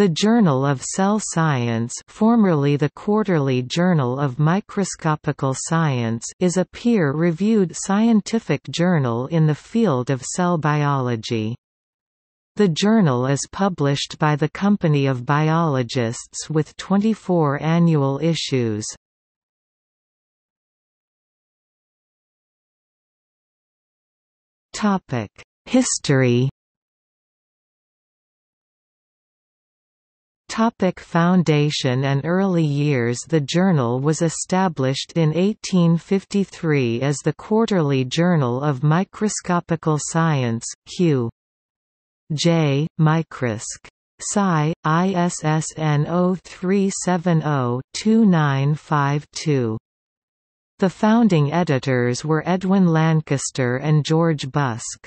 The Journal of Cell Science formerly the Quarterly Journal of Microscopical Science is a peer-reviewed scientific journal in the field of cell biology. The journal is published by the Company of Biologists with 24 annual issues. History Topic foundation and early years The journal was established in 1853 as the Quarterly Journal of Microscopical Science, Q. J. Microsc. Sci. ISSN 0370-2952. The founding editors were Edwin Lankester and George Busk.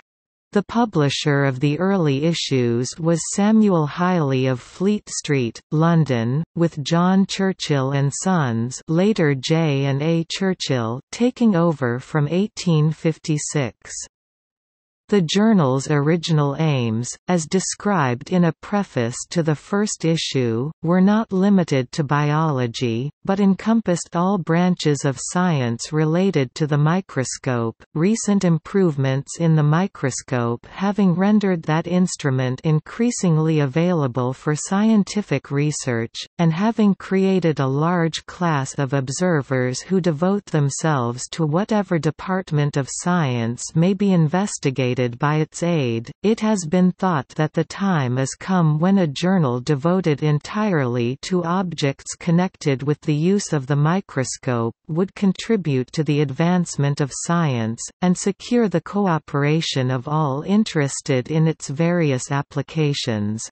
The publisher of the early issues was Samuel Hiley of Fleet Street, London, with John Churchill and Sons later J and A Churchill taking over from 1856. The journal's original aims, as described in a preface to the first issue, were not limited to biology, but encompassed all branches of science related to the microscope, recent improvements in the microscope having rendered that instrument increasingly available for scientific research, and having created a large class of observers who devote themselves to whatever department of science may be investigated by its aid, it has been thought that the time is come when a journal devoted entirely to objects connected with the use of the microscope would contribute to the advancement of science, and secure the cooperation of all interested in its various applications.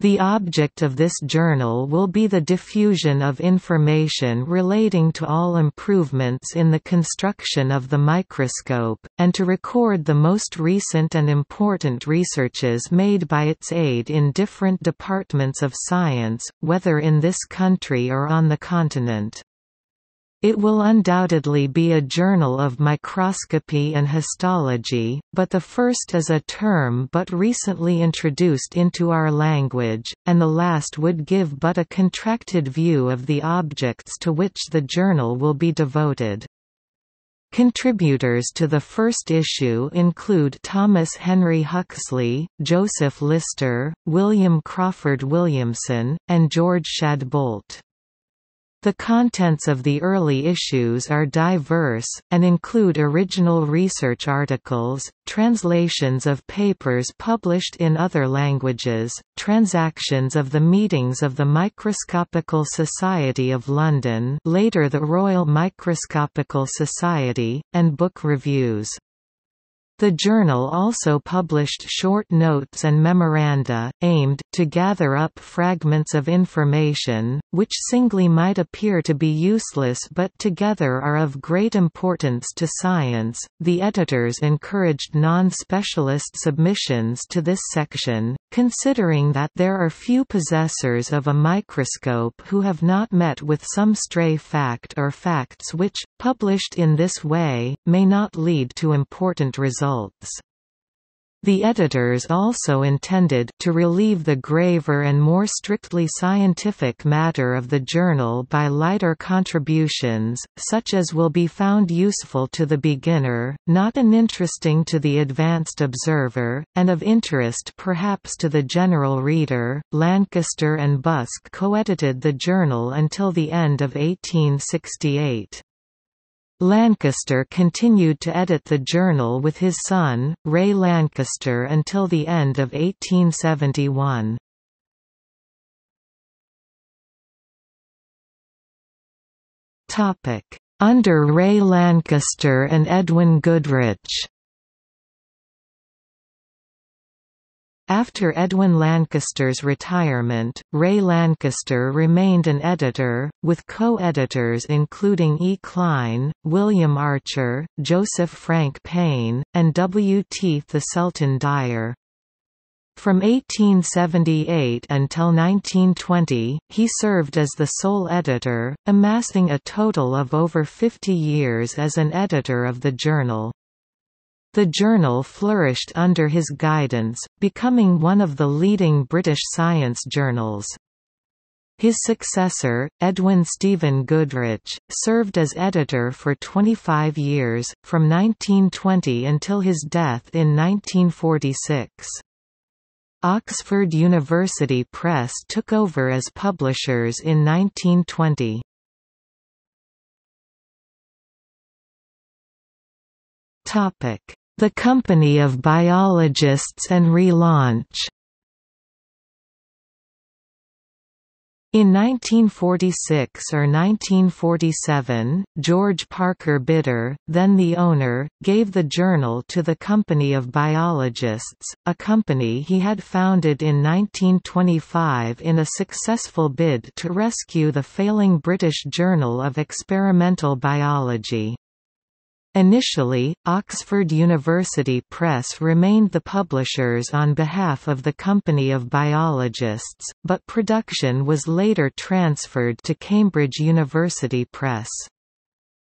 The object of this journal will be the diffusion of information relating to all improvements in the construction of the microscope, and to record the most recent and important researches made by its aid in different departments of science, whether in this country or on the continent. It will undoubtedly be a journal of microscopy and histology, but the first is a term but recently introduced into our language, and the last would give but a contracted view of the objects to which the journal will be devoted. Contributors to the first issue include Thomas Henry Huxley, Joseph Lister, William Crawford Williamson, and George Shadbolt. The contents of the early issues are diverse, and include original research articles, translations of papers published in other languages, transactions of the meetings of the Microscopical Society of London later the Royal Microscopical Society, and book reviews. The journal also published short notes and memoranda, aimed, to gather up fragments of information, which singly might appear to be useless but together are of great importance to science. The editors encouraged non specialist submissions to this section, considering that there are few possessors of a microscope who have not met with some stray fact or facts which, published in this way, may not lead to important results results. The editors also intended to relieve the graver and more strictly scientific matter of the journal by lighter contributions, such as will be found useful to the beginner, not uninteresting to the advanced observer, and of interest perhaps to the general reader. Lankester and Busk co-edited the journal until the end of 1868. Lankester continued to edit the journal with his son, Ray Lankester until the end of 1871. Under Ray Lankester and Edwin Goodrich After Edwin Lankester's retirement, Ray Lankester remained an editor, with co-editors including E. Klein, William Archer, Joseph Frank Payne, and W. T. Thiselton Dyer. From 1878 until 1920, he served as the sole editor, amassing a total of over 50 years as an editor of the journal. The journal flourished under his guidance, becoming one of the leading British science journals. His successor, Edwin Stephen Goodrich, served as editor for 25 years, from 1920 until his death in 1946. Oxford University Press took over as publishers in 1920. The Company of Biologists and relaunch In 1946 or 1947, George Parker Bidder, then the owner, gave the journal to the Company of Biologists, a company he had founded in 1925 in a successful bid to rescue the failing British Journal of Experimental Biology. Initially, Oxford University Press remained the publishers on behalf of the Company of Biologists, but production was later transferred to Cambridge University Press.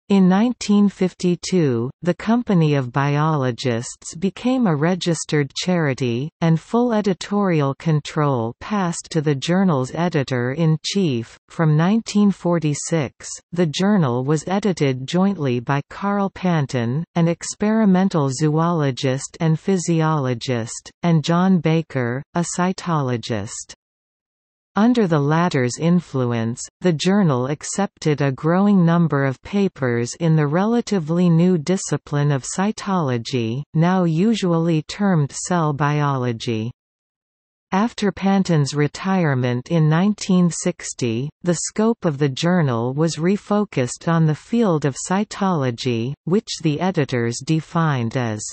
In 1952, the Company of Biologists became a registered charity, and full editorial control passed to the journal's editor-in-chief. From 1946, the journal was edited jointly by Carl Pantin, an experimental zoologist and physiologist, and John Baker, a cytologist. Under the latter's influence, the journal accepted a growing number of papers in the relatively new discipline of cytology, now usually termed cell biology. After Pantin's retirement in 1960, the scope of the journal was refocused on the field of cytology, which the editors defined as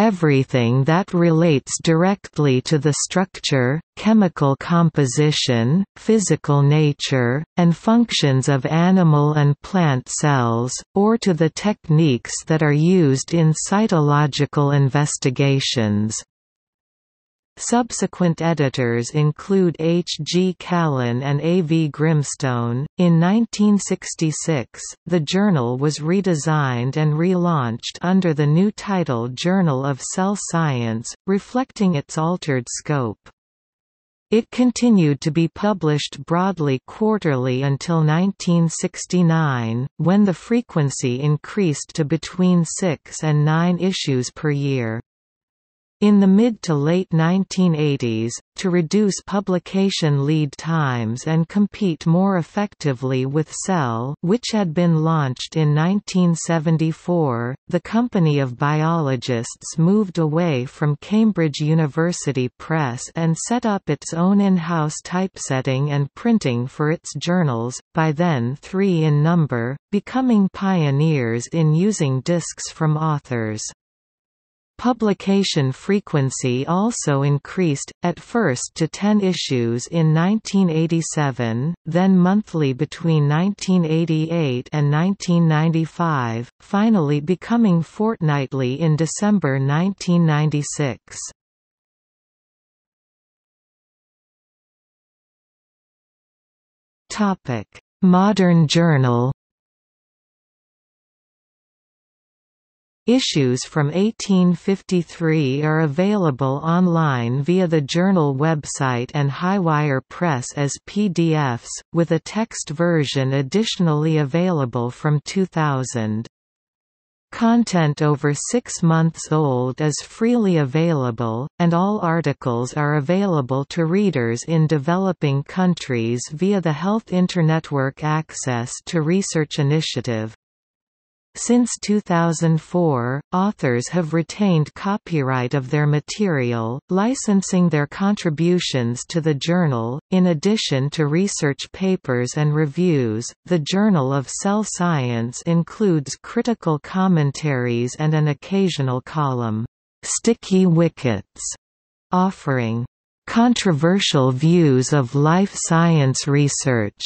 Everything that relates directly to the structure, chemical composition, physical nature, and functions of animal and plant cells, or to the techniques that are used in cytological investigations. Subsequent editors include H. G. Callan and A. V. Grimstone. In 1966, the journal was redesigned and relaunched under the new title Journal of Cell Science, reflecting its altered scope. It continued to be published broadly quarterly until 1969, when the frequency increased to between six and nine issues per year. In the mid to late 1980s, to reduce publication lead times and compete more effectively with Cell which had been launched in 1974, the Company of Biologists moved away from Cambridge University Press and set up its own in-house typesetting and printing for its journals, by then three in number, becoming pioneers in using discs from authors. Publication frequency also increased, at first to 10 issues in 1987, then monthly between 1988 and 1995, finally becoming fortnightly in December 1996. Modern journal Issues from 1853 are available online via the journal website and Highwire Press as PDFs, with a text version additionally available from 2000. Content over six months old is freely available, and all articles are available to readers in developing countries via the Health Internetwork Access to Research Initiative. Since 2004, authors have retained copyright of their material, licensing their contributions to the journal. In addition to research papers and reviews, the Journal of Cell Science includes critical commentaries and an occasional column, Sticky Wickets, offering controversial views of life science research.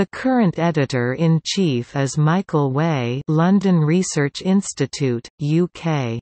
The current editor-in-chief is Michael Way London Research Institute, UK.